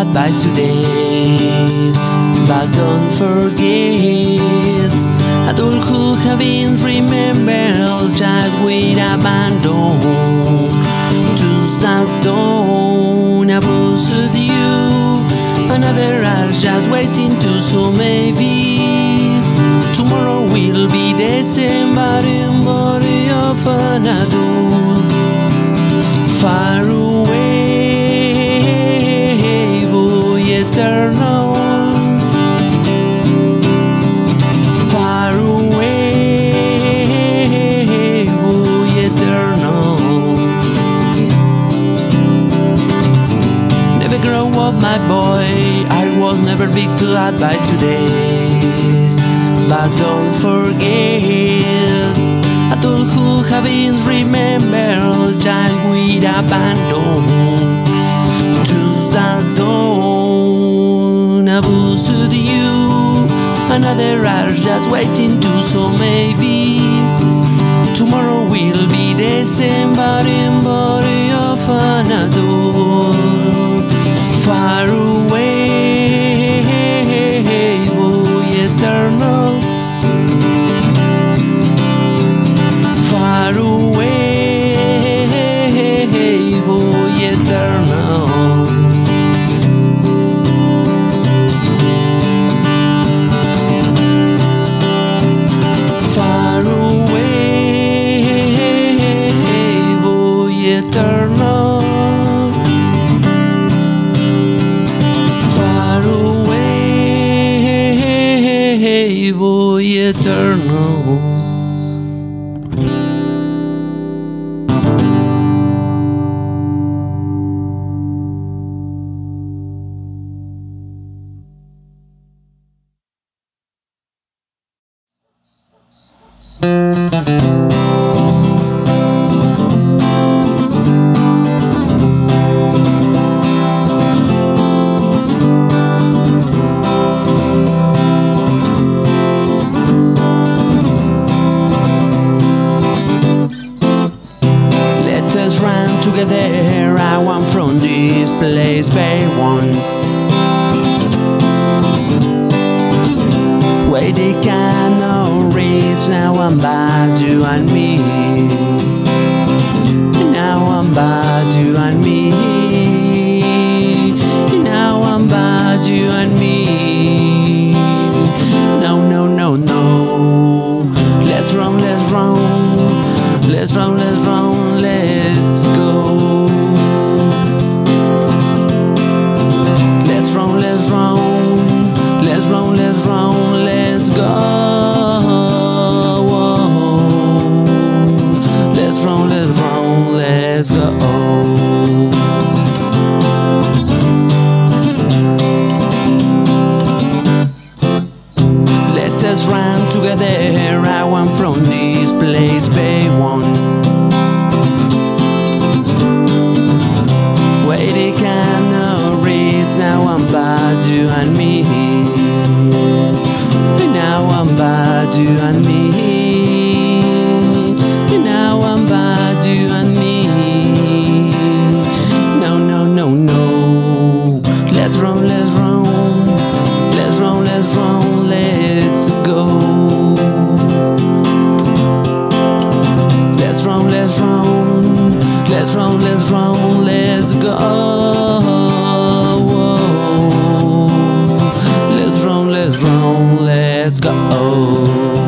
advice today. But don't forget, adults who have been remembered child with abandon. Just that don't abuse you. Another are just waiting to so maybe tomorrow will be the same body body of an adult to today. But don't forget, adults who have been remembered, child with abandon. Choose that don't abuse you. Another are just waiting to, so maybe tomorrow will be the same, but in body of an adult Let us run together. I want from this place, very one. Where they cannot reach. Now I'm by you and me. Now I'm by you and me. Now I'm by you and me. No, no, no, no. Let's run, let's Let us run together. I want from this place, bay one. Where they cannot reach. Now I'm bad, you and me. Now I'm bad, you and me. Run, let's go. Let's run, let's run, let's go.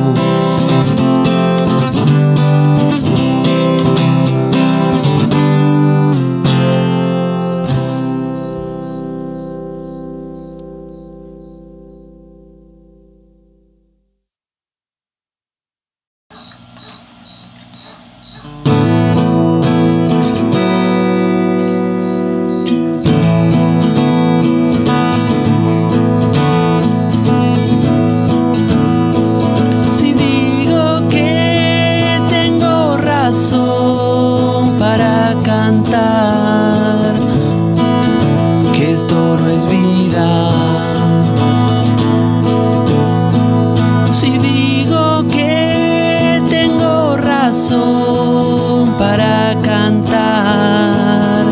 para cantar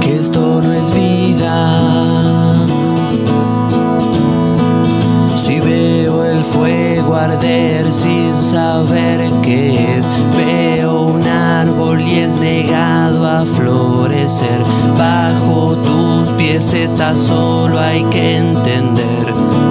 que esto no es vida. Si veo el fuego arder sin saber qué es, veo un árbol y es negado a florecer. Bajo tus pies está solo hay que entender.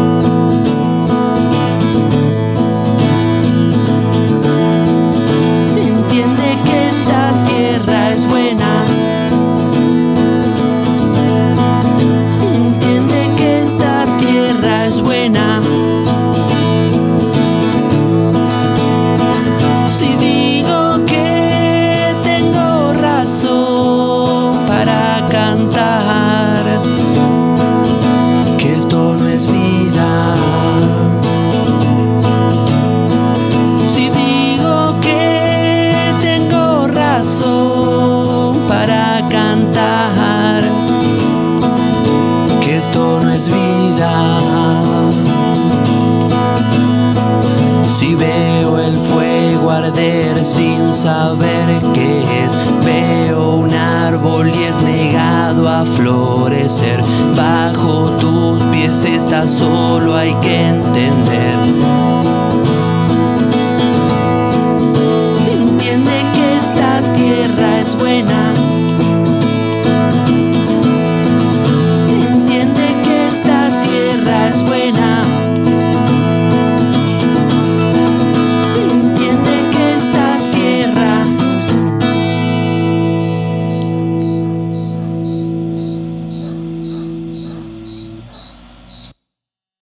sin saber qué es. Veo un árbol y es negado a florecer. Bajo tus pies está solo hay que entender.